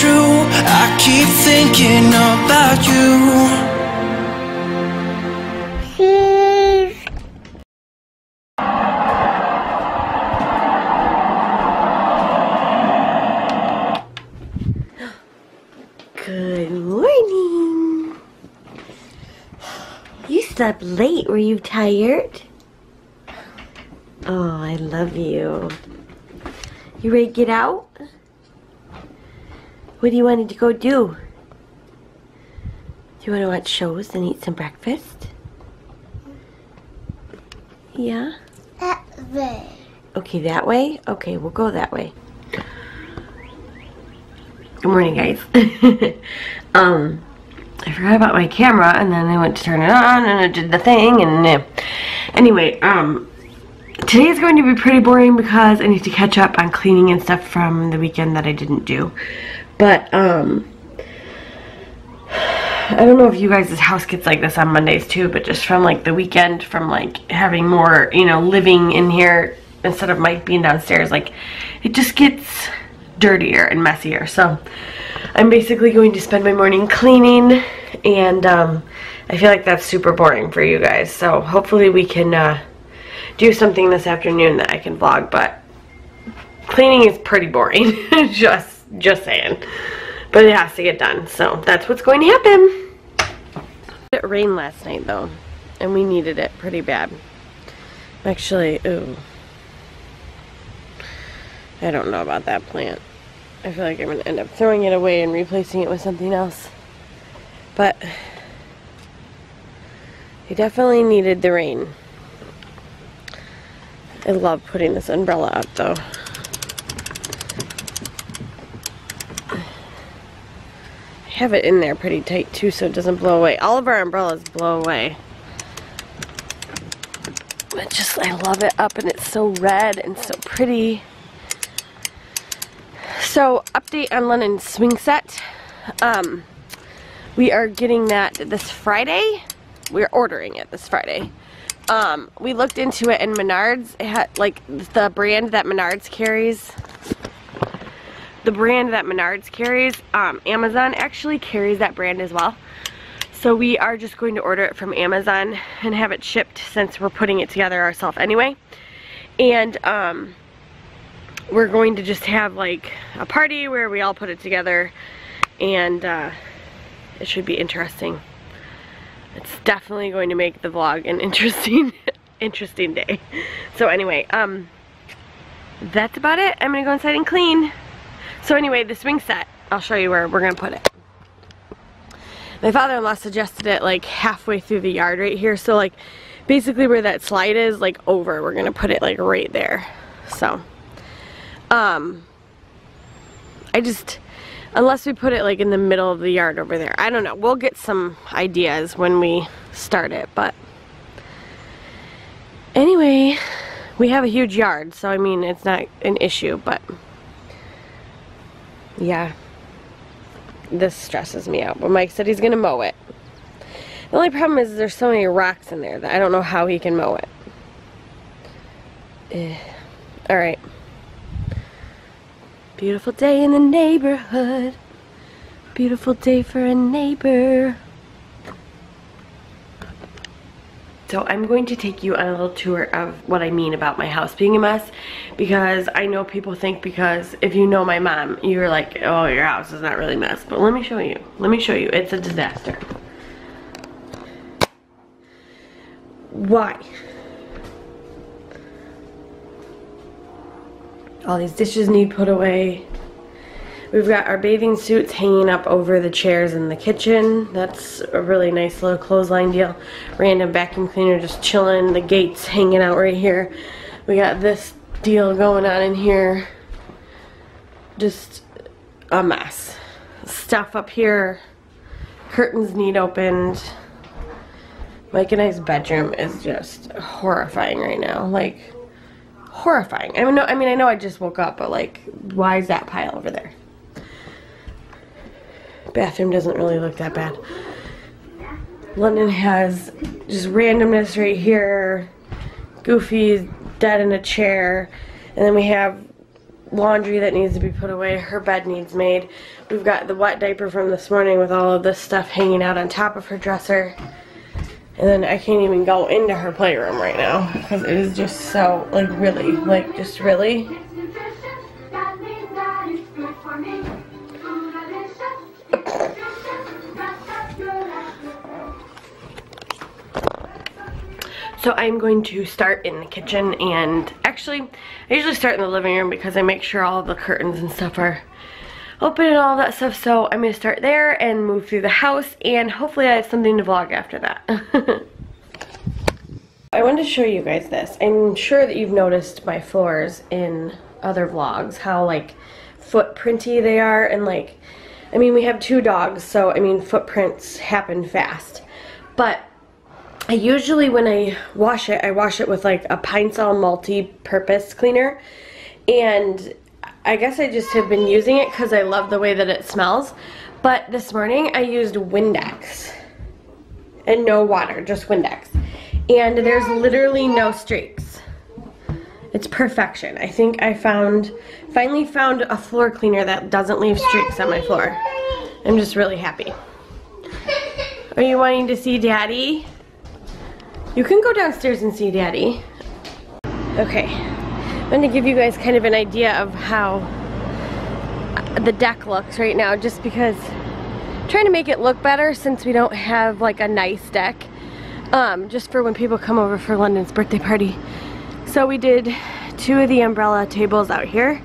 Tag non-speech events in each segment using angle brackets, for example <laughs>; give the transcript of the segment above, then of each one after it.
true I keep thinking about you Good morning. You slept late. Were you tired? Oh, I love you. You ready to get out? What do you want to go do? Do you want to watch shows and eat some breakfast? Yeah? That way. Okay, that way? Okay, we'll go that way. Good morning, guys. <laughs> um, I forgot about my camera, and then I went to turn it on, and it did the thing, and uh, anyway, um, today is going to be pretty boring because I need to catch up on cleaning and stuff from the weekend that I didn't do. But, um, I don't know if you guys' house gets like this on Mondays too, but just from like the weekend, from like having more, you know, living in here instead of Mike being downstairs, like it just gets dirtier and messier. So I'm basically going to spend my morning cleaning and um, I feel like that's super boring for you guys. So hopefully we can uh, do something this afternoon that I can vlog, but cleaning is pretty boring. <laughs> just, just saying. But it has to get done. So that's what's going to happen. It rained last night though, and we needed it pretty bad. Actually, ooh. I don't know about that plant. I feel like I'm going to end up throwing it away and replacing it with something else. But I definitely needed the rain. I love putting this umbrella up though. Have it in there pretty tight too so it doesn't blow away. All of our umbrellas blow away. But just, I love it up and it's so red and so pretty. So, update on Londyn swing set. Um, we are getting that this Friday. We're ordering it this Friday. Um, we looked into it in Menards. It had, like, the brand that Menards carries. The brand that Menards carries. Um, Amazon actually carries that brand as well. So we are just going to order it from Amazon and have it shipped since we're putting it together ourselves anyway. And, um, we're going to just have like a party where we all put it together and uh, it should be interesting. It's definitely going to make the vlog an <laughs> interesting interesting day. So anyway, um, that's about it. I'm gonna go inside and clean. So anyway, the swing set, I'll show you where we're gonna put it. My father-in-law suggested it like halfway through the yard right here. So like basically where that slide is like over, we're gonna put it like right there. So um, I just, unless we put it like in the middle of the yard over there. I don't know. We'll get some ideas when we start it, but anyway, we have a huge yard, so I mean, it's not an issue, but yeah, this stresses me out. But Mike said he's gonna mow it. The only problem is there's so many rocks in there that I don't know how he can mow it. Eh. All right. Beautiful day in the neighborhood. Beautiful day for a neighbor. So I'm going to take you on a little tour of what I mean about my house being a mess because I know people think because if you know my mom, you're like, oh, your house is not really a mess. But let me show you. Let me show you. It's a disaster. Why? All these dishes need put away. We've got our bathing suits hanging up over the chairs in the kitchen. That's a really nice little clothesline deal. Random vacuum cleaner just chilling. The gates hanging out right here. We got this deal going on in here. Just a mess. Stuff up here. Curtains need opened. Mike and I's bedroom is just horrifying right now. Like, horrifying. I mean, no, I mean, I know I just woke up, but like, why is that pile over there? Bathroom doesn't really look that bad. Londyn has just randomness right here. Goofy dead in a chair. And then we have laundry that needs to be put away. Her bed needs made. We've got the wet diaper from this morning with all of this stuff hanging out on top of her dresser. And then I can't even go into her playroom right now because it is just so, like, really, like, just really. So I'm going to start in the kitchen and actually I usually start in the living room because I make sure all the curtains and stuff are open and all that stuff so I'm going to start there and move through the house and hopefully I have something to vlog after that. <laughs> I wanted to show you guys this. I'm sure that you've noticed my floors in other vlogs how like footprinty they are and like I mean we have two dogs so I mean footprints happen fast but I usually, when I wash it, I wash it with like a Pine Sol multi-purpose cleaner. And I guess I just have been using it because I love the way that it smells. But this morning I used Windex. And no water, just Windex. And there's literally no streaks. It's perfection. I think I found, finally found a floor cleaner that doesn't leave streaks on my floor. I'm just really happy. Are you wanting to see Daddy? You can go downstairs and see Daddy. Okay, I'm gonna give you guys kind of an idea of how the deck looks right now just because I'm trying to make it look better since we don't have like a nice deck um, just for when people come over for Londyn's birthday party. So we did two of the umbrella tables out here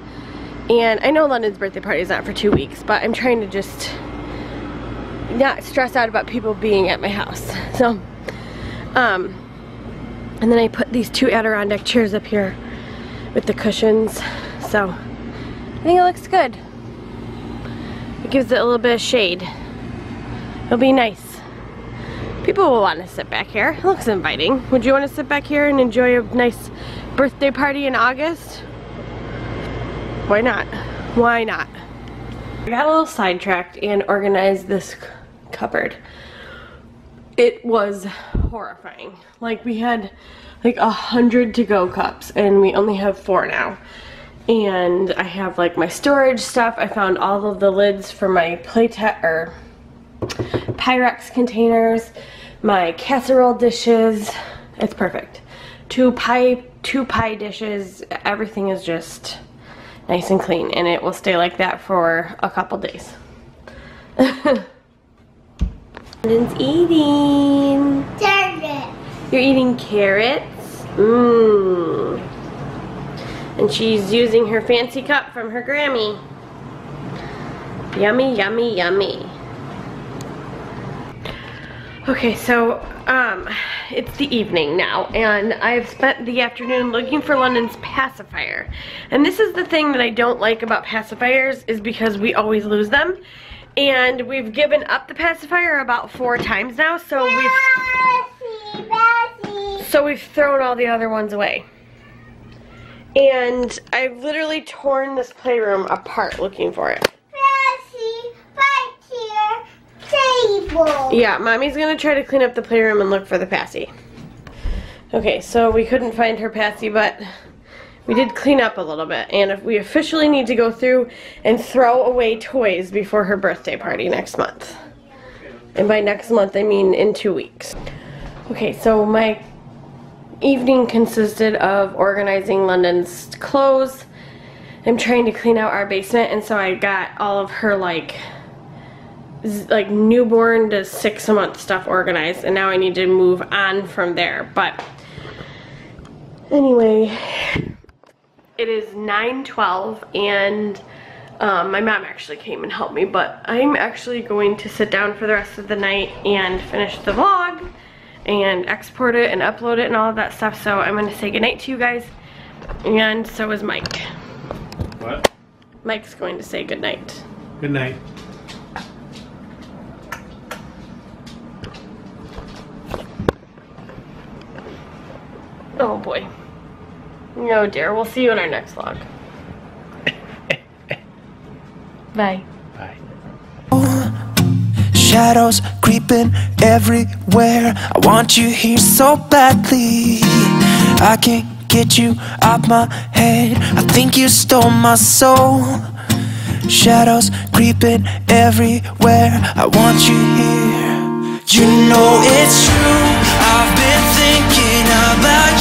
and I know Londyn's birthday party is not for two weeks but I'm trying to just not stress out about people being at my house. So um, and then I put these two Adirondack chairs up here with the cushions. So I think it looks good. It gives it a little bit of shade. It'll be nice. People will want to sit back here. It looks inviting. Would you want to sit back here and enjoy a nice birthday party in August? Why not? Why not? I got a little sidetracked and organized this cupboard it was horrifying. Like we had like a hundred to go cups and we only have four now. And I have like my storage stuff. I found all of the lids for my Playtech or Pyrex containers, my casserole dishes. It's perfect. Two pie, two pie dishes. Everything is just nice and clean and it will stay like that for a couple days. <laughs> Brandon's eating. Carrot. You're eating carrots? Mmm. And she's using her fancy cup from her Grammy. Yummy, yummy, yummy. Okay, so um, it's the evening now, and I've spent the afternoon looking for Londyn's pacifier. And this is the thing that I don't like about pacifiers, is because we always lose them and we've given up the pacifier about four times now, so we've so we've thrown all the other ones away. And I've literally torn this playroom apart looking for it. Yeah, mommy's gonna try to clean up the playroom and look for the passy. Okay, so we couldn't find her passy, but we did clean up a little bit and we officially need to go through and throw away toys before her birthday party next month. And by next month I mean in two weeks. Okay, so my evening consisted of organizing Londyn's clothes. I'm trying to clean out our basement and so I got all of her like like newborn to six month stuff organized and now I need to move on from there but anyway it is 9.12 and um, my mom actually came and helped me, but I'm actually going to sit down for the rest of the night and finish the vlog and export it and upload it and all of that stuff. So I'm gonna say goodnight to you guys. And so is Mike. What? Mike's going to say goodnight. Good night. Oh boy. Oh dear, we'll see you in our next vlog. <laughs> Bye. Bye. Shadows creeping everywhere. I want you here so badly. I can't get you out my head. I think you stole my soul. Shadows creeping everywhere. I want you here. You know it's true. I've been thinking about you. You